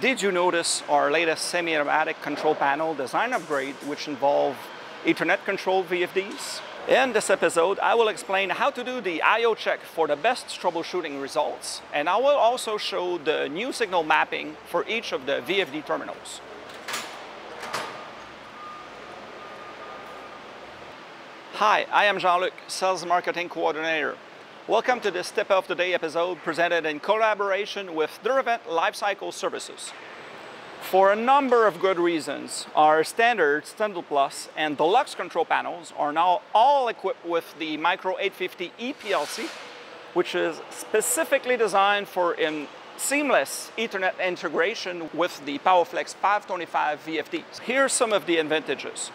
Did you notice our latest semi-automatic control panel design upgrade which involve Ethernet controlled VFDs? In this episode, I will explain how to do the I.O. check for the best troubleshooting results, and I will also show the new signal mapping for each of the VFD terminals. Hi, I am Jean-Luc, Sales Marketing Coordinator. Welcome to this Tip of the Day episode presented in collaboration with Derwent Lifecycle Services. For a number of good reasons, our standard, Standard Plus, and Deluxe control panels are now all equipped with the Micro 850 ePLC, which is specifically designed for seamless Ethernet integration with the PowerFlex 525 VFDs. Here are some of the advantages.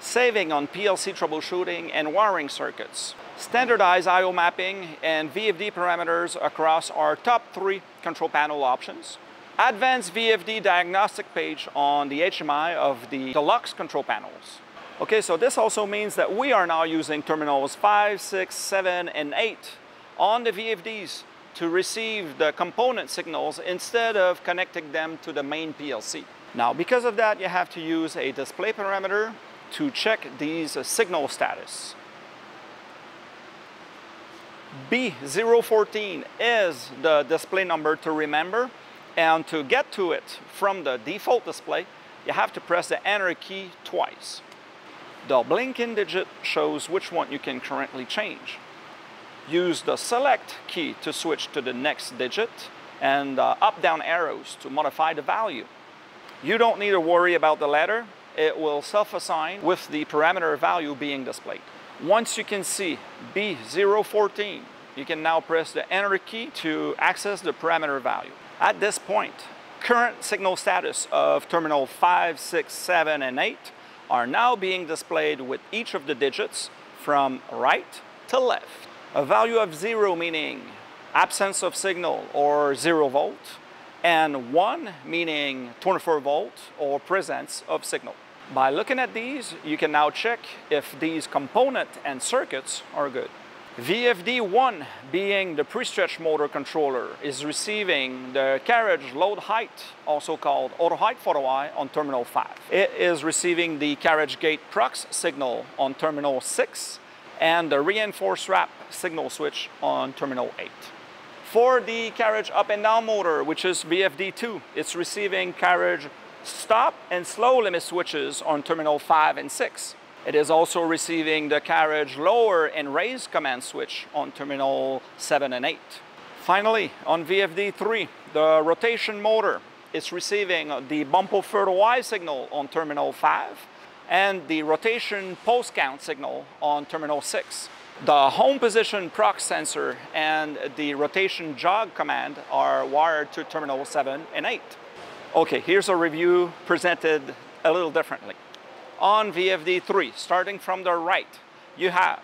Saving on PLC troubleshooting and wiring circuits standardized I.O. mapping and VFD parameters across our top three control panel options, advanced VFD diagnostic page on the HMI of the deluxe control panels. Okay, so this also means that we are now using terminals 5, 6, 7, and 8 on the VFDs to receive the component signals instead of connecting them to the main PLC. Now, because of that, you have to use a display parameter to check these signal status. B014 is the display number to remember and to get to it from the default display you have to press the enter key twice. The blinking digit shows which one you can currently change. Use the select key to switch to the next digit and uh, up-down arrows to modify the value. You don't need to worry about the letter, it will self-assign with the parameter value being displayed. Once you can see B014, you can now press the enter key to access the parameter value. At this point, current signal status of terminal 5, 6, 7, and 8 are now being displayed with each of the digits from right to left. A value of zero meaning absence of signal or zero volt, and one meaning 24 volt or presence of signal. By looking at these, you can now check if these component and circuits are good. VFD1 being the pre-stretch motor controller is receiving the carriage load height, also called auto height photo eye on terminal 5. It is receiving the carriage gate prox signal on terminal 6 and the reinforced wrap signal switch on terminal 8. For the carriage up and down motor, which is VFD2, it's receiving carriage stop and slow limit switches on terminal 5 and 6. It is also receiving the carriage lower and raise command switch on terminal 7 and 8. Finally, on VFD3, the rotation motor is receiving the bumper photo eye signal on terminal 5 and the rotation pulse count signal on terminal 6. The home position prox sensor and the rotation jog command are wired to terminal 7 and 8. Okay, here's a review presented a little differently. On VFD3, starting from the right, you have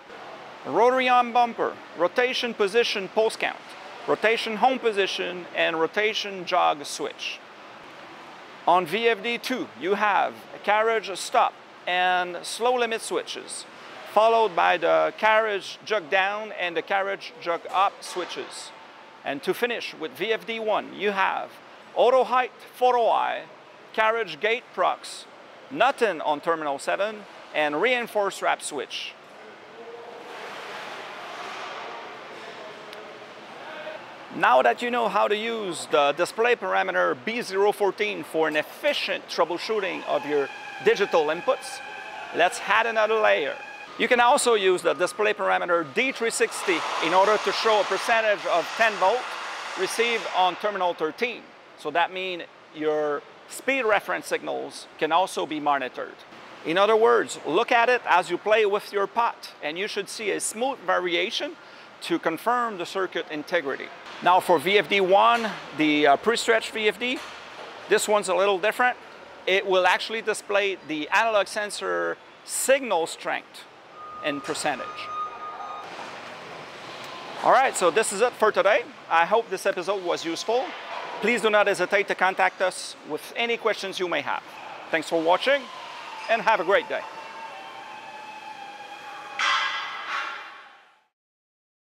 rotary arm bumper, rotation position pulse count, rotation home position, and rotation jog switch. On VFD2, you have carriage stop and slow limit switches, followed by the carriage jog down and the carriage jog up switches. And to finish with VFD1, you have auto height photo eye, oh carriage gate prox, nothing on terminal 7, and reinforced wrap switch. Now that you know how to use the display parameter B014 for an efficient troubleshooting of your digital inputs, let's add another layer. You can also use the display parameter D360 in order to show a percentage of 10 volt received on terminal 13. So that means your speed reference signals can also be monitored. In other words, look at it as you play with your pot and you should see a smooth variation to confirm the circuit integrity. Now for VFD1, the uh, pre-stretch VFD, this one's a little different. It will actually display the analog sensor signal strength in percentage. All right, so this is it for today. I hope this episode was useful. Please do not hesitate to contact us with any questions you may have. Thanks for watching and have a great day.